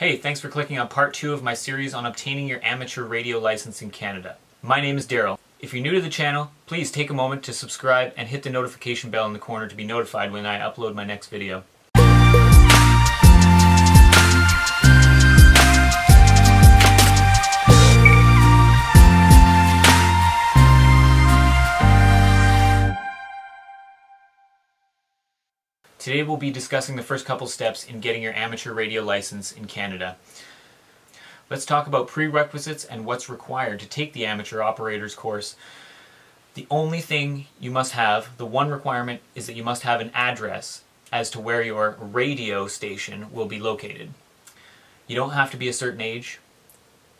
Hey, thanks for clicking on part two of my series on obtaining your amateur radio license in Canada. My name is Darryl. If you're new to the channel, please take a moment to subscribe and hit the notification bell in the corner to be notified when I upload my next video. Today we'll be discussing the first couple steps in getting your amateur radio license in Canada. Let's talk about prerequisites and what's required to take the amateur operator's course. The only thing you must have, the one requirement, is that you must have an address as to where your radio station will be located. You don't have to be a certain age.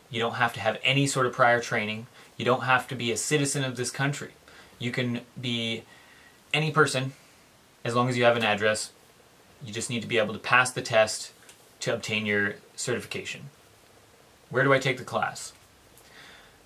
You don't have to have any sort of prior training. You don't have to be a citizen of this country. You can be any person as long as you have an address, you just need to be able to pass the test to obtain your certification. Where do I take the class?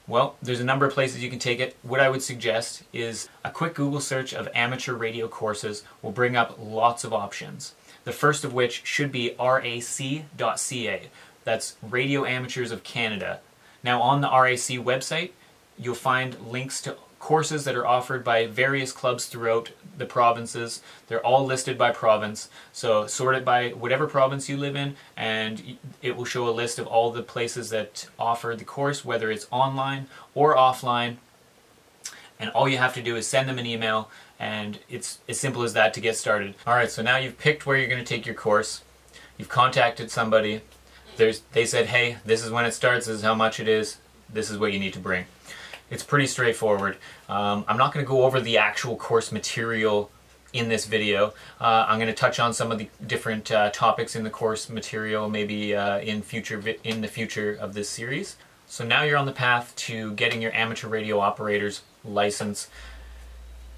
Well, there's a number of places you can take it. What I would suggest is a quick Google search of amateur radio courses will bring up lots of options. The first of which should be rac.ca. That's Radio Amateurs of Canada. Now on the RAC website, you'll find links to courses that are offered by various clubs throughout the provinces. They're all listed by province. So sort it by whatever province you live in and it will show a list of all the places that offer the course, whether it's online or offline. And all you have to do is send them an email and it's as simple as that to get started. Alright, so now you've picked where you're going to take your course. You've contacted somebody. There's, they said, hey, this is when it starts, this is how much it is, this is what you need to bring. It's pretty straightforward. Um, I'm not going to go over the actual course material in this video. Uh, I'm going to touch on some of the different uh, topics in the course material maybe uh, in future in the future of this series. So now you're on the path to getting your amateur radio operator's license.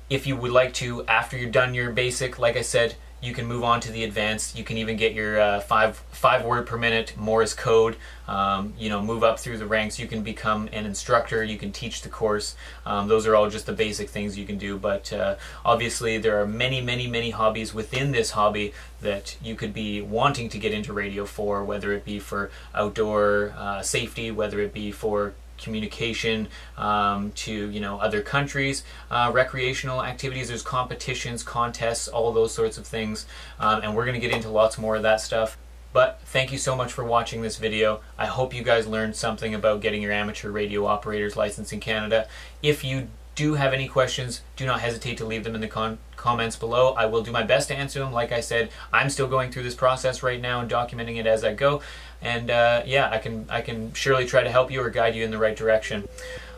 If you would like to, after you're done your basic, like I said, you can move on to the advanced. You can even get your uh, five five word per minute Morse code. Um, you know, move up through the ranks. You can become an instructor. You can teach the course. Um, those are all just the basic things you can do. But uh, obviously, there are many, many, many hobbies within this hobby that you could be wanting to get into radio for, whether it be for outdoor uh, safety, whether it be for communication um, to you know other countries, uh, recreational activities. There's competitions, contests, all those sorts of things, um, and we're going to get into lots more of that stuff. But thank you so much for watching this video. I hope you guys learned something about getting your amateur radio operator's license in Canada. If you do have any questions, do not hesitate to leave them in the comments below. I will do my best to answer them. Like I said, I'm still going through this process right now and documenting it as I go. And uh, yeah, I can I can surely try to help you or guide you in the right direction.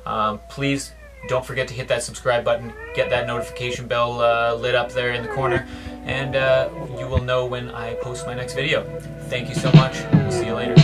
Um, please don't forget to hit that subscribe button, get that notification bell uh, lit up there in the corner, and uh, you will know when I post my next video. Thank you so much. see you later.